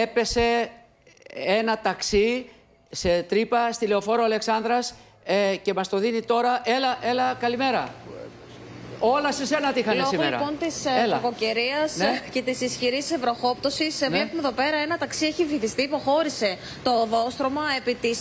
έπεσε ένα ταξί σε τρύπα στη Λεωφόρο Αλεξάνδρας ε, και μας το δίνει τώρα. Έλα, έλα, καλημέρα. Όλα σε σένα τι είχαν Λόγω σήμερα. λοιπόν της Έλα. κακοκαιρίας Ναι. και της ισχυρής βροχόπτωση, βλέπουμε εδώ πέρα ένα ταξί έχει βυθιστεί. Υποχώρησε το οδόστρωμα επί της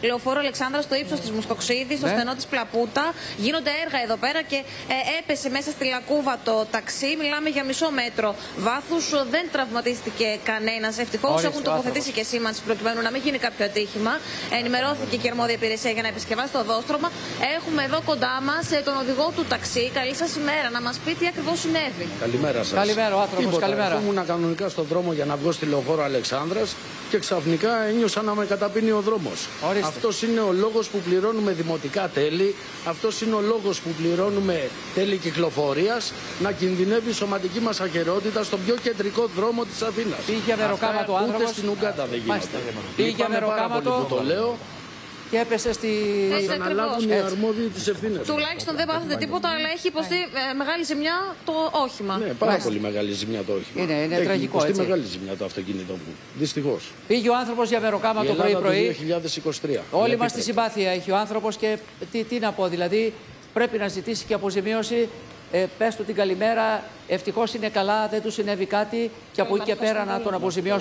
λεωφόρου Αλεξάνδρας στο ύψος της Μουστοξίδης, στο Ναι. στενό της Πλαπούτα. Γίνονται έργα εδώ πέρα και ε, έπεσε μέσα στη λακκούβα το ταξί. Μιλάμε για μισό μέτρο βάθους. Δεν τραυματίστηκε κανένας. Ευτυχώς Ορίστε, έχουν ο τοποθετήσει και σήμανση προκειμένου να μην γίνει κάποιο ατύχημα. Ενημερώθηκε και η αρμόδια υπηρεσία για να επισκευάσει το οδόστρωμα. Έχουμε εδώ κοντά μας τον οδηγό του ταξί. Καλή σας ημέρα. Να μας πει τι ακριβώς συνέβη. Καλημέρα σας. Καλημέρα, ο άνθρωπος, καλημέρα. Ήμουν κανονικά στον δρόμο για να βγω στη λεωφόρο Αλεξάνδρας και ξαφνικά ένιωσα να με καταπίνει ο δρόμος. Ορίστε. Αυτός είναι ο λόγος που πληρώνουμε δημοτικά τέλη. Αυτός είναι ο λόγος που πληρώνουμε τέλη κυκλοφορίας να κινδυνεύει η σωματική μας ακαιρεότητα στον πιο κεντρικό δρόμο της Αθήνας. Πήγε με ροκάματο ο Ούτε άνθρωπος. στην Ουγκάντα δεν Μάλιστα. γίνεται. Πήγε Λυπάμαι με πάρα ροκάματο. πολύ που το λέω. Και έπεσε στη. Έτσι Θα αναλάβουν οι ακριβώς. αρμόδιοι τι ευθύνε. Τουλάχιστον δεν πάθετε τίποτα, αλλά έχει υποστεί ε, μεγάλη ζημιά το όχημα. Ναι, πάρα πολύ μεγάλη ζημιά το όχημα. Είναι- είναι Έχει τραγικό, υποστεί έτσι. μεγάλη ζημιά το αυτοκίνητο μου. Δυστυχώς. Πήγε ο άνθρωπος για μεροκάματο Η Ελλάδα πρωί-πρωί. του 2023. Όλοι Γιατί μας τη πρέπει. συμπάθεια έχει ο άνθρωπος και τι, τι να πω, δηλαδή πρέπει να ζητήσει και αποζημίωση. Ε, πες του την καλημέρα. Ευτυχώς είναι καλά, δεν του συνέβη κάτι και από εκεί και πέρα να τον αποζημιώσει.